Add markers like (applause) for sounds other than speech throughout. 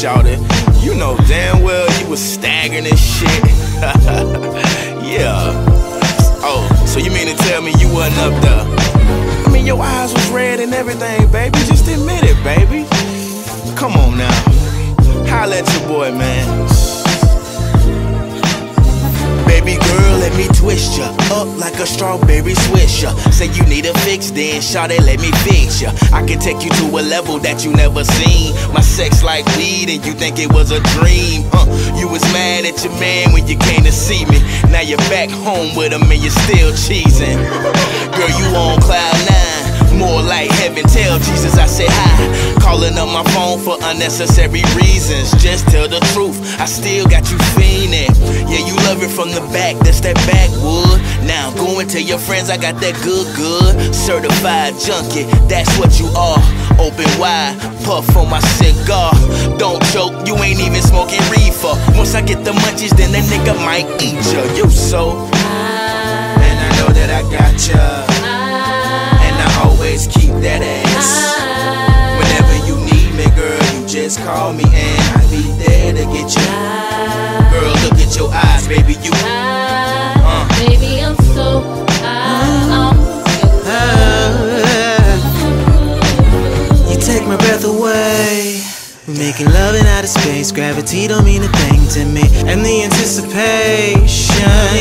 shouted. You know damn well you was staggering and shit. (laughs) yeah. Oh, so you mean to tell me you wasn't up there? I mean, your eyes was red and everything, like a strawberry swisher. Say you need a fix, then shout it, let me fix ya. I can take you to a level that you never seen. My sex like weed, and you think it was a dream. Uh, you was mad at your man when you came to see me. Now you're back home with him and you're still cheesing. Girl, you on cloud nine. More like heaven, tell Jesus I said hi. Calling up my phone for unnecessary reasons. Just tell the truth, I still got you fiending. Yeah, you love it from the back, that's that backwood. Now go and tell your friends I got that good, good. Certified junkie, that's what you are. Open wide, puff on my cigar. Don't choke, you ain't even smoking reefer. Once I get the munchies, then that nigga might eat ya. You so. Ah. And I know that I got ya be to get you. Girl, look at your eyes, baby, you. Uh. Baby, I'm so high. You take my breath away. We're making love in outer space. Gravity don't mean a thing to me. And the anticipation intense to the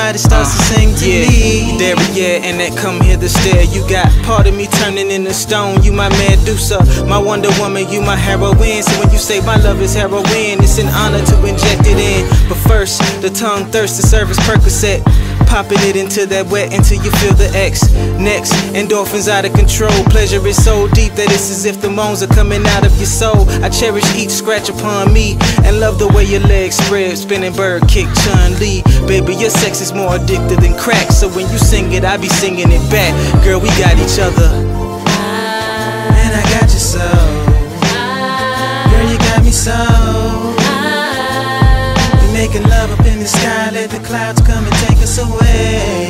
point that your body starts to uh, sing to yeah. me. There, yeah, and that come here to stare. You got part of me turning into stone. You my Medusa, my Wonder Woman. You my heroine. So when you say my love is heroin, it's an honor to inject it in. But first, the tongue thirsts to serve as Percocet. Popping it into that wet until you feel the X. Next, endorphins out of control. Pleasure is so deep that it's as if the moans are coming out of your soul. I cherish each scratch upon me and love the way your legs spread. Spinning bird kick Chun Li. Baby, your sex is more addictive than crack. So when you sing it, I be singing it back. Girl, we got each other. Sky. Let the clouds come and take us away.